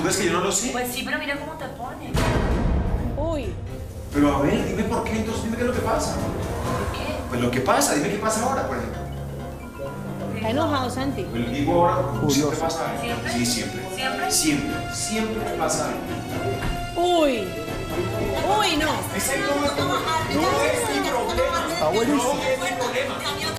¿tú ves que yo no lo sé? Pues sí, pero mira cómo te pone. Uy. Pero a ver, dime por qué, entonces dime qué es lo que pasa. ¿Por qué? Pues lo que pasa, dime qué pasa ahora, por ejemplo. Está enojado, Santi. Pues digo ahora, como siempre pasa algo. ¿Siempre? Sí, siempre. ¿Siempre? Siempre, siempre pasa algo. Uy. Uy, no. Ese no es, no es mi problema. buenísimo. No es mi problema.